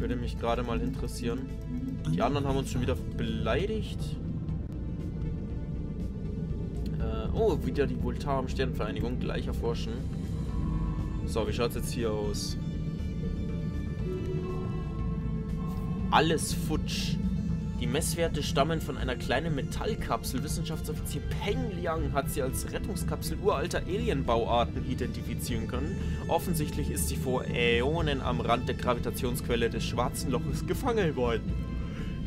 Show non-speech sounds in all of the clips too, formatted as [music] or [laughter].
Würde mich gerade mal interessieren. Die anderen haben uns schon wieder beleidigt. Äh, oh, wieder die Voltarum Sternenvereinigung. Gleich erforschen. So, wie schaut es jetzt hier aus? Alles futsch. Die Messwerte stammen von einer kleinen Metallkapsel. Wissenschaftsoffizier Peng Liang hat sie als Rettungskapsel uralter Alienbauarten identifizieren können. Offensichtlich ist sie vor Äonen am Rand der Gravitationsquelle des Schwarzen Loches gefangen worden.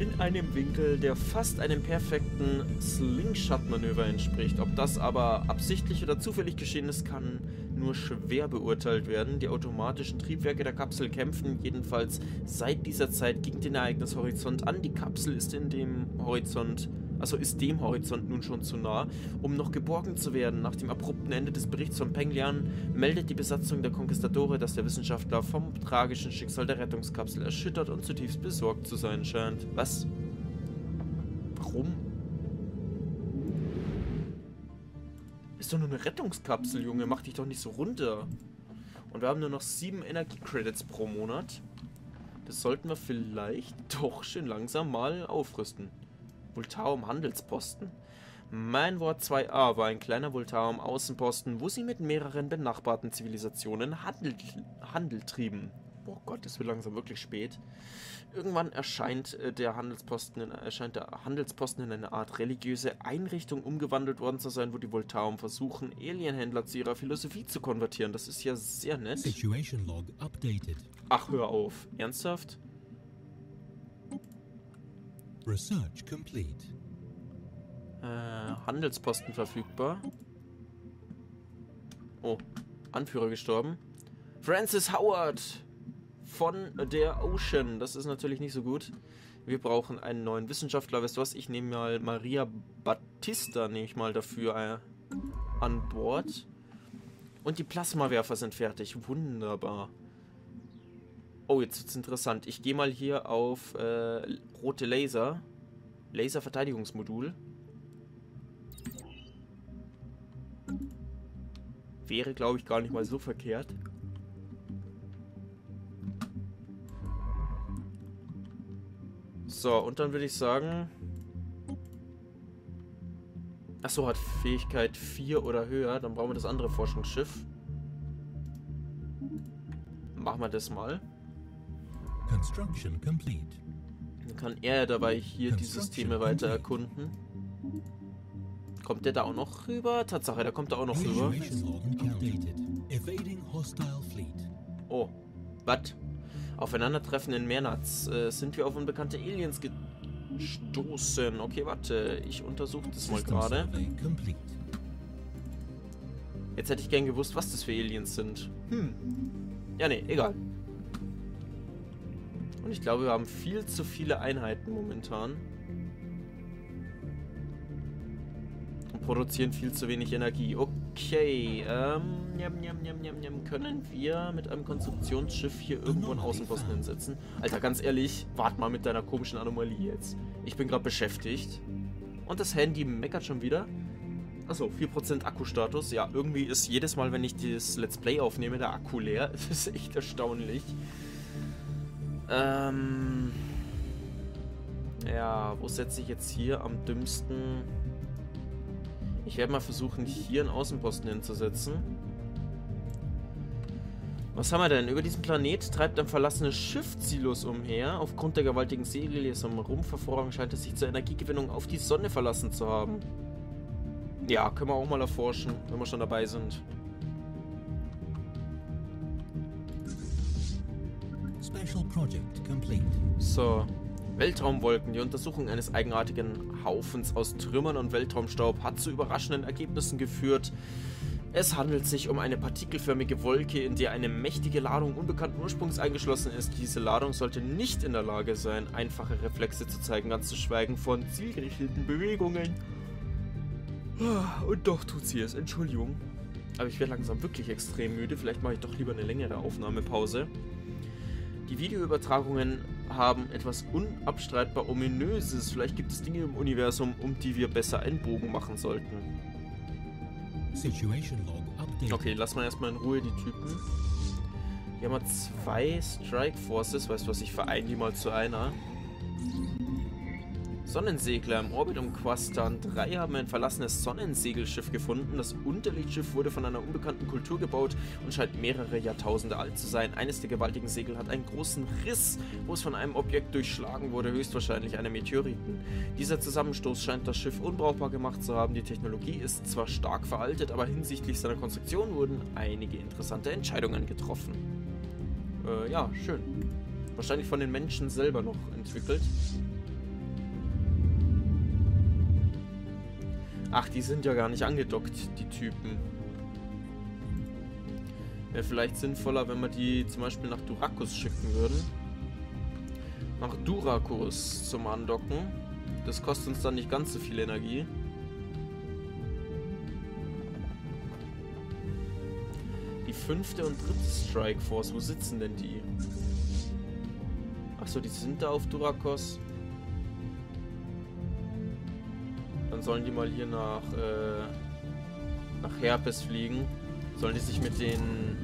In einem Winkel, der fast einem perfekten Slingshot-Manöver entspricht. Ob das aber absichtlich oder zufällig geschehen ist, kann nur schwer beurteilt werden. Die automatischen Triebwerke der Kapsel kämpfen jedenfalls seit dieser Zeit gegen den Ereignishorizont an. Die Kapsel ist in dem Horizont, also ist dem Horizont nun schon zu nah, um noch geborgen zu werden. Nach dem abrupten Ende des Berichts von Penglian meldet die Besatzung der Konquistadore, dass der Wissenschaftler vom tragischen Schicksal der Rettungskapsel erschüttert und zutiefst besorgt zu sein scheint. Was? Warum? Ist doch nur eine Rettungskapsel, Junge. Mach dich doch nicht so runter. Und wir haben nur noch sieben Energiecredits pro Monat. Das sollten wir vielleicht doch schön langsam mal aufrüsten. Voltarum Handelsposten. Mein Wort 2a war ein kleiner Voltarum Außenposten, wo sie mit mehreren benachbarten Zivilisationen Handel, Handel trieben. Oh Gott, es wird langsam wirklich spät. Irgendwann erscheint äh, der Handelsposten in, erscheint der Handelsposten in eine Art religiöse Einrichtung umgewandelt worden zu sein, wo die Voltarum versuchen, Alienhändler zu ihrer Philosophie zu konvertieren. Das ist ja sehr nett. Situation log updated. Ach, hör auf. Ernsthaft? Research complete. Äh, Handelsposten verfügbar. Oh, Anführer gestorben. Francis Howard! von der Ocean. Das ist natürlich nicht so gut. Wir brauchen einen neuen Wissenschaftler. Weißt du was? Ich nehme mal Maria Battista, nehme ich mal dafür äh, an Bord. Und die Plasmawerfer sind fertig. Wunderbar. Oh, jetzt wird es interessant. Ich gehe mal hier auf äh, rote Laser. Laserverteidigungsmodul. Wäre, glaube ich, gar nicht mal so verkehrt. So, und dann würde ich sagen... Achso, hat Fähigkeit 4 oder höher. Dann brauchen wir das andere Forschungsschiff. Machen wir das mal. Construction complete. Kann er dabei hier die Systeme weiter erkunden. Kommt der da auch noch rüber? Tatsache, der kommt da auch noch rüber. Oh, was? Aufeinandertreffen in Mernatz äh, sind wir auf unbekannte Aliens gestoßen. Okay, warte, ich untersuche das mal gerade. Jetzt hätte ich gern gewusst, was das für Aliens sind. Hm. Ja, nee, egal. Und ich glaube, wir haben viel zu viele Einheiten momentan. Und produzieren viel zu wenig Energie. Okay, ähm... Njam, njam, njam, njam. Können wir mit einem Konstruktionsschiff hier irgendwo einen Außenposten hinsetzen? Alter, ganz ehrlich, wart mal mit deiner komischen Anomalie jetzt. Ich bin gerade beschäftigt. Und das Handy meckert schon wieder. Achso, 4% Akkustatus. Ja, irgendwie ist jedes Mal, wenn ich das Let's Play aufnehme, der Akku leer. [laughs] Das ist echt erstaunlich. Ähm... Ja, wo setze ich jetzt hier am dümmsten... Ich werde mal versuchen, hier einen Außenposten hinzusetzen. Was haben wir denn? Über diesem Planet treibt ein verlassenes Schiff Zilos umher. Aufgrund der gewaltigen Seegelees am Rumpfverformung scheint es sich zur Energiegewinnung auf die Sonne verlassen zu haben. Ja, können wir auch mal erforschen, wenn wir schon dabei sind. Project complete. So. Weltraumwolken. Die Untersuchung eines eigenartigen Haufens aus Trümmern und Weltraumstaub hat zu überraschenden Ergebnissen geführt. Es handelt sich um eine partikelförmige Wolke, in der eine mächtige Ladung unbekannten Ursprungs eingeschlossen ist. Diese Ladung sollte nicht in der Lage sein, einfache Reflexe zu zeigen, ganz zu schweigen von zielgerichteten Bewegungen. Und doch tut sie es, Entschuldigung. Aber ich werde langsam wirklich extrem müde. Vielleicht mache ich doch lieber eine längere Aufnahmepause. Die Videoübertragungen haben etwas unabstreitbar Ominöses. Vielleicht gibt es Dinge im Universum, um die wir besser einen Bogen machen sollten. Okay, lass mal erstmal in Ruhe die Typen. Hier haben wir zwei Strike Forces. Weißt du was, ich vereine die mal zu einer. Sonnensegler im Orbit um Quastan 3 haben ein verlassenes Sonnensegelschiff gefunden. Das Unterliegsschiff wurde von einer unbekannten Kultur gebaut und scheint mehrere Jahrtausende alt zu sein. Eines der gewaltigen Segel hat einen großen Riss, wo es von einem Objekt durchschlagen wurde, höchstwahrscheinlich einem Meteoriten. Dieser Zusammenstoß scheint das Schiff unbrauchbar gemacht zu haben. Die Technologie ist zwar stark veraltet, aber hinsichtlich seiner Konstruktion wurden einige interessante Entscheidungen getroffen. Äh, ja, schön. Wahrscheinlich von den Menschen selber noch entwickelt. Ach, die sind ja gar nicht angedockt, die Typen. Wäre vielleicht sinnvoller, wenn wir die zum Beispiel nach Durakus schicken würden. Nach Durakus zum Andocken. Das kostet uns dann nicht ganz so viel Energie. Die fünfte und dritte Strike Force, wo sitzen denn die? Achso, die sind da auf Durakos. Dann sollen die mal hier nach, äh, nach Herpes fliegen. Sollen die sich mit den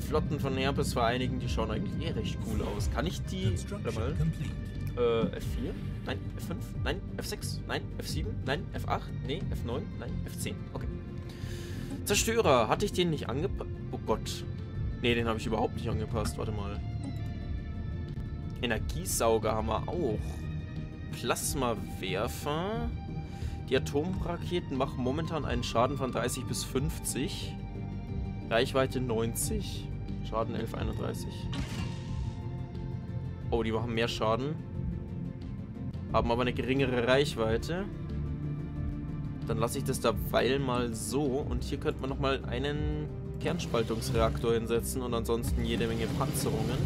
Flotten von Herpes vereinigen? Die schauen eigentlich eh recht cool aus. Kann ich die... Warte mal. Äh, F4? Nein, F5? Nein, F6? Nein, F7? Nein, F8? Nee, F9? Nein, F10. Okay. Zerstörer. Hatte ich den nicht angepasst? Oh Gott. Nee, den habe ich überhaupt nicht angepasst. Warte mal. Energiesauger haben wir auch. Plasmawerfer. Die Atomraketen machen momentan einen Schaden von 30 bis 50. Reichweite 90. Schaden 1131. Oh, die machen mehr Schaden. Haben aber eine geringere Reichweite. Dann lasse ich das derweil mal so. Und hier könnte man nochmal einen Kernspaltungsreaktor hinsetzen und ansonsten jede Menge Panzerungen.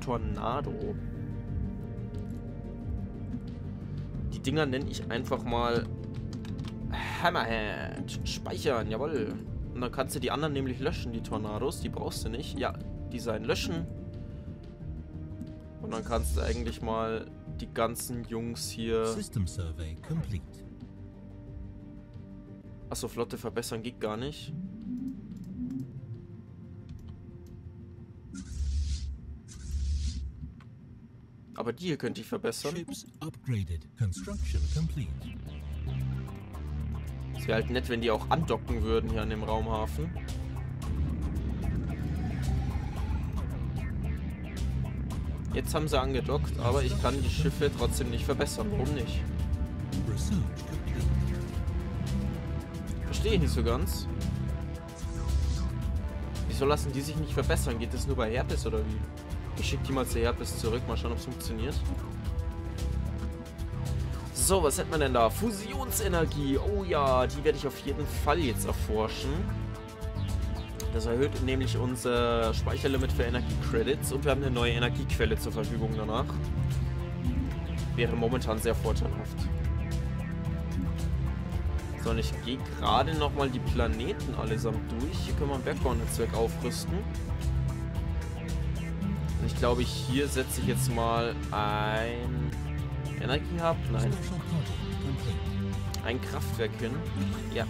Tornado. Dinger nenne ich einfach mal Hammerhead. Speichern, jawohl. Und dann kannst du die anderen nämlich löschen, die Tornados. Die brauchst du nicht. Ja, die sein löschen. Und dann kannst du eigentlich mal die ganzen Jungs hier... System Survey complete. Achso, Flotte verbessern geht gar nicht. Aber die hier könnte ich verbessern. Es wäre halt nett, wenn die auch andocken würden hier an dem Raumhafen. Jetzt haben sie angedockt, aber ich kann die Schiffe trotzdem nicht verbessern. Warum nicht? Verstehe ich nicht so ganz. Wieso lassen die sich nicht verbessern? Geht das nur bei Herpes oder wie? Ich schicke die mal zu Herpes zurück. Mal schauen, ob es funktioniert. So, was hätten wir denn da? Fusionsenergie. Oh ja, die werde ich auf jeden Fall jetzt erforschen. Das erhöht nämlich unser Speicherlimit für Energiecredits und wir haben eine neue Energiequelle zur Verfügung danach. Wäre momentan sehr vorteilhaft. So, und ich gehe gerade nochmal die Planeten allesamt durch. Hier können wir ein Backbone-Netzwerk aufrüsten. Ich glaube, hier setze ich jetzt mal ein Energiehub. Nein. Ein Kraftwerk hin. Ja.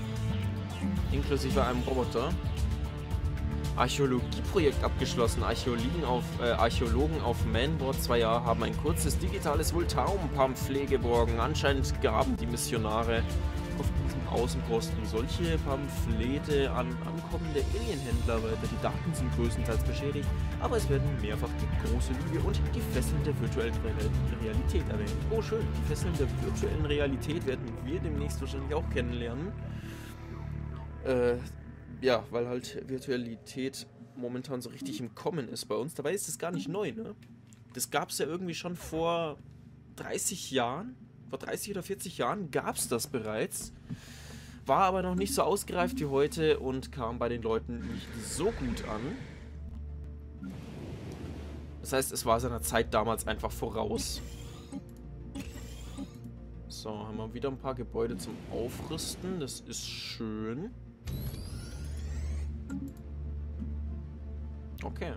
Inklusive einem Roboter. Archäologieprojekt abgeschlossen. Archäologen auf, äh, Archäologen auf Manboard 2a haben ein kurzes digitales Vultaum-Pamphlet geborgen. Anscheinend gaben die Missionare auf diesem Außenposten solche Pamphlete an ankommende Alienhändler weiter. Die Daten sind größtenteils beschädigt, aber es werden mehrfach die große Lüge und die Fesseln der virtuellen Realität erwähnt. Oh schön, die Fesseln der virtuellen Realität werden wir demnächst wahrscheinlich auch kennenlernen. Äh, ja, weil halt Virtualität momentan so richtig im Kommen ist bei uns. Dabei ist es gar nicht neu, ne? Das gab es ja irgendwie schon vor 30 Jahren vor 30 oder 40 Jahren gab es das bereits. War aber noch nicht so ausgereift wie heute und kam bei den Leuten nicht so gut an. Das heißt, es war seiner Zeit damals einfach voraus. So, haben wir wieder ein paar Gebäude zum Aufrüsten. Das ist schön. Okay.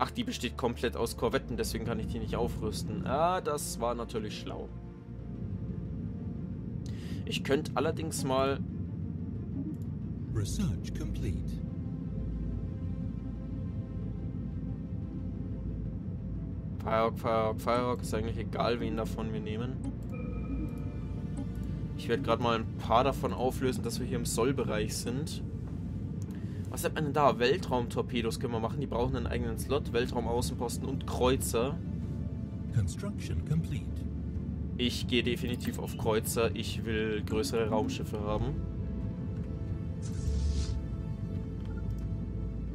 Ach, die besteht komplett aus Korvetten, deswegen kann ich die nicht aufrüsten. Ah, das war natürlich schlau. Ich könnte allerdings mal Research complete. Firehawk, Firehawk, Firehawk. Ist eigentlich egal, wen davon wir nehmen. Ich werde gerade mal ein paar davon auflösen, dass wir hier im Sollbereich sind. Was hat man denn da? Weltraumtorpedos können wir machen. Die brauchen einen eigenen Slot. Weltraumaußenposten und Kreuzer. Construction complete. Ich gehe definitiv auf Kreuzer. Ich will größere Raumschiffe haben.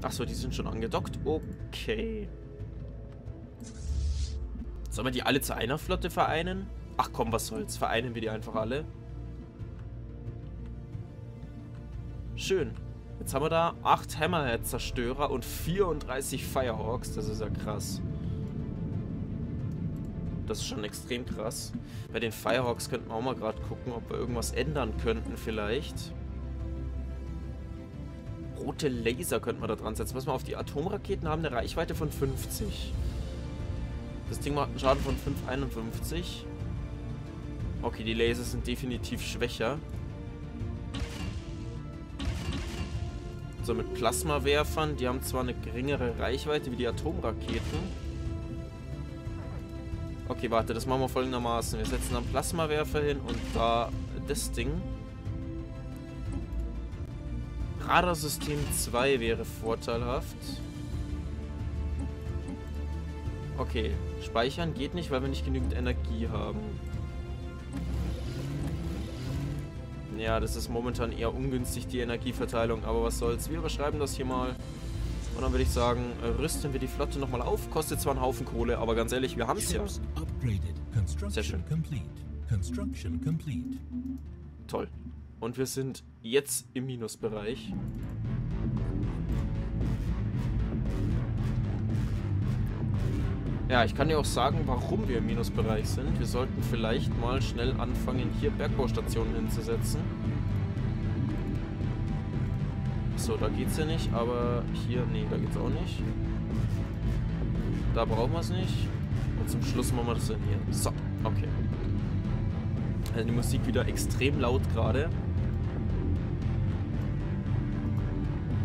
Achso, die sind schon angedockt. Okay. Sollen wir die alle zu einer Flotte vereinen? Ach komm, was soll's. Vereinen wir die einfach alle. Schön. Jetzt haben wir da 8 Hammerhead-Zerstörer und 34 Firehawks. Das ist ja krass. Das ist schon extrem krass. Bei den Firehawks könnten wir auch mal gerade gucken, ob wir irgendwas ändern könnten vielleicht. Rote Laser könnten wir da dran setzen. Pass mal auf, die Atomraketen haben eine Reichweite von 50. Das Ding macht einen Schaden von 5,51. Okay, die Laser sind definitiv schwächer. So, mit Plasmawerfern, die haben zwar eine geringere Reichweite wie die Atomraketen. Okay, warte, das machen wir folgendermaßen. Wir setzen dann Plasmawerfer hin und da das Ding. Radarsystem 2 wäre vorteilhaft. Okay, speichern geht nicht, weil wir nicht genügend Energie haben. Ja, das ist momentan eher ungünstig, die Energieverteilung, aber was soll's. Wir überschreiben das hier mal. Und dann würde ich sagen, äh, rüsten wir die Flotte nochmal auf. Kostet zwar einen Haufen Kohle, aber ganz ehrlich, wir haben es ja. Sehr schön. Toll. Und wir sind jetzt im Minusbereich. Ja, ich kann dir auch sagen, warum wir im Minusbereich sind. Wir sollten vielleicht mal schnell anfangen, hier Bergbaustationen hinzusetzen. So, da geht's ja nicht, aber hier, nee, da geht's auch nicht. Da brauchen wir es nicht. Und zum Schluss machen wir das dann hier. So, okay. Also die Musik wieder extrem laut gerade.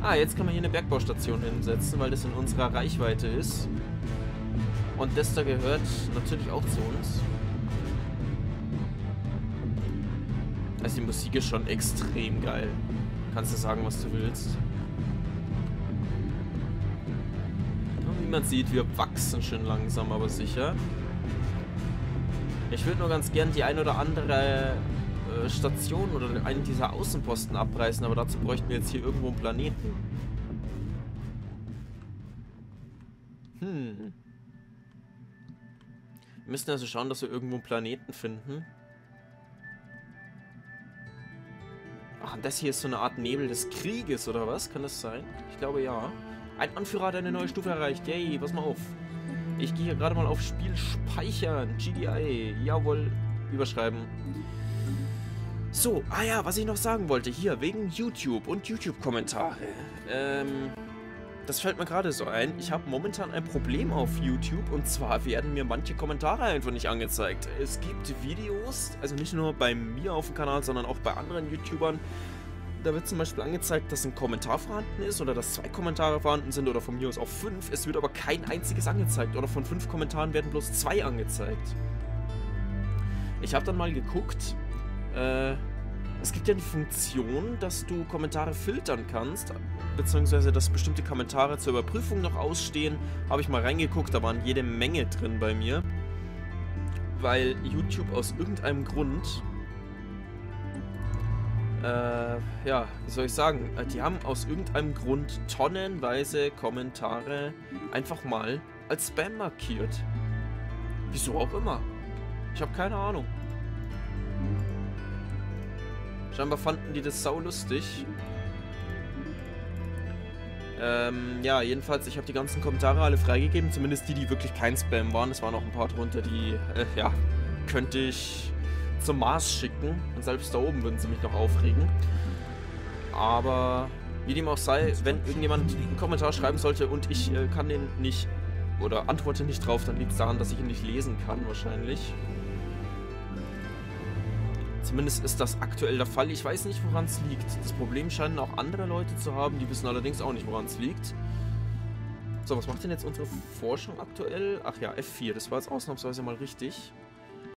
Ah, jetzt kann man hier eine Bergbaustation hinsetzen, weil das in unserer Reichweite ist. Und das da gehört natürlich auch zu uns. Also die Musik ist schon extrem geil. Kannst du sagen, was du willst. Und wie man sieht, wir wachsen schon langsam, aber sicher. Ich würde nur ganz gern die ein oder andere äh, Station oder einen dieser Außenposten abreißen, aber dazu bräuchten wir jetzt hier irgendwo einen Planeten. Hm. Wir müssen also schauen, dass wir irgendwo einen Planeten finden. Ach, und das hier ist so eine Art Nebel des Krieges, oder was? Kann das sein? Ich glaube, ja. Ein Anführer hat eine neue Stufe erreicht. Yay, pass mal auf. Ich gehe hier gerade mal auf Spiel speichern. GDI. Jawohl. Überschreiben. So, ah ja, was ich noch sagen wollte. Hier, wegen YouTube und YouTube-Kommentare. Ähm, das fällt mir gerade so ein. Ich habe momentan ein Problem auf YouTube und zwar werden mir manche Kommentare einfach nicht angezeigt. Es gibt Videos, also nicht nur bei mir auf dem Kanal, sondern auch bei anderen YouTubern. Da wird zum Beispiel angezeigt, dass ein Kommentar vorhanden ist oder dass zwei Kommentare vorhanden sind oder von mir aus auch fünf. Es wird aber kein einziges angezeigt oder von fünf Kommentaren werden bloß zwei angezeigt. Ich habe dann mal geguckt, äh, es gibt ja die Funktion, dass du Kommentare filtern kannst, beziehungsweise dass bestimmte Kommentare zur Überprüfung noch ausstehen. Habe ich mal reingeguckt, da waren jede Menge drin bei mir. Weil YouTube aus irgendeinem Grund, äh, ja, wie soll ich sagen, äh, die haben aus irgendeinem Grund tonnenweise Kommentare einfach mal als Spam markiert. Wieso auch immer. Ich habe keine Ahnung. Scheinbar fanden die das sau lustig. Ähm, ja, jedenfalls, ich habe die ganzen Kommentare alle freigegeben, zumindest die, die wirklich kein Spam waren. Es waren noch ein paar drunter, die, äh, ja, könnte ich zum Mars schicken. Und selbst da oben würden sie mich noch aufregen. Aber wie dem auch sei, wenn irgendjemand einen Kommentar schreiben sollte und ich äh, kann den nicht oder antworte nicht drauf, dann liegt es daran, dass ich ihn nicht lesen kann wahrscheinlich. Zumindest ist das aktuell der Fall. Ich weiß nicht, woran es liegt. Das Problem scheinen auch andere Leute zu haben. Die wissen allerdings auch nicht, woran es liegt. So, was macht denn jetzt unsere Forschung aktuell? Ach ja, F4. Das war jetzt ausnahmsweise mal richtig.